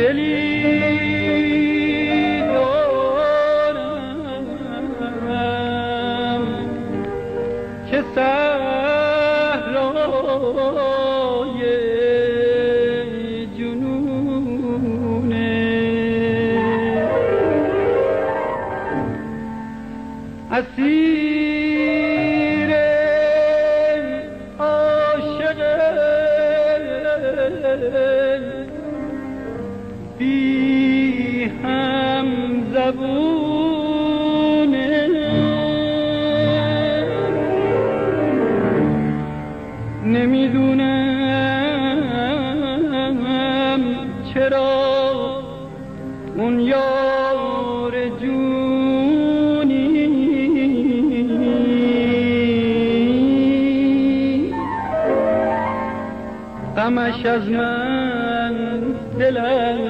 دلی دارم که صحرای جنونه اسیر عاشق بی هم زبونه. نمی‌دونم چرا اون یار جونی. غمش از من دلش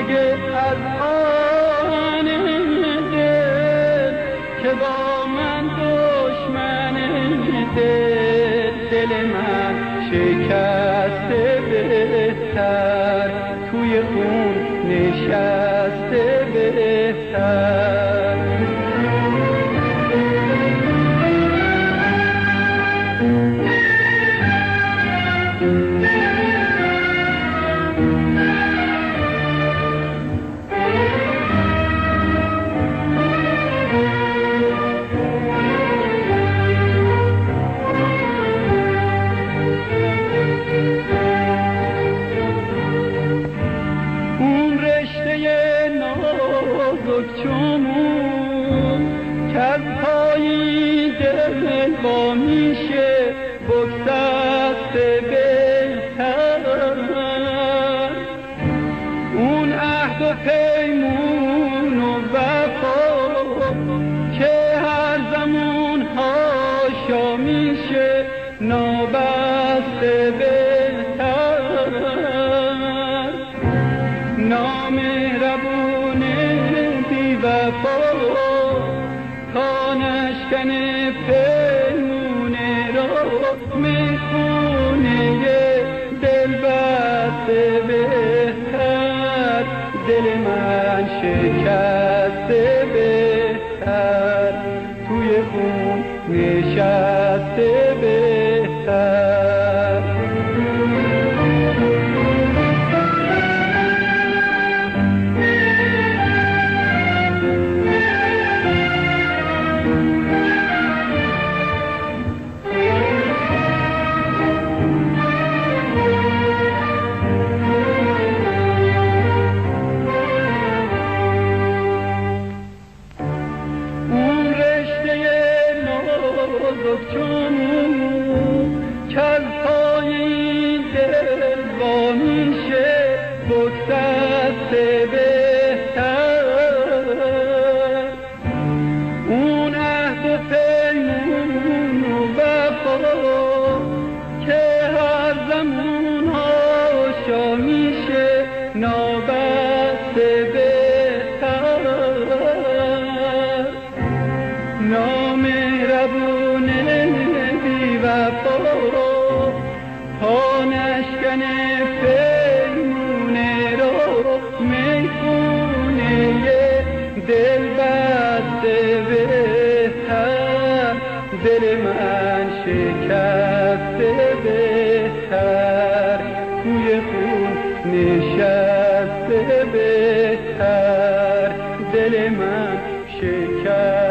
مگه از آن دل که با من دشمن دل دل من شکسته بهتر توی خون نشسته بهتر. نامهربون بی وفا تا نشکن می‌خونه دل بسته بهتر. دل من شکسته نازک چون که از پای این دل وا میشه بگذسته تا نشکن پیمونه را می‌خونه دل بسته به دل من شکسته به هر توی خون نشسته به هر دل من شکسته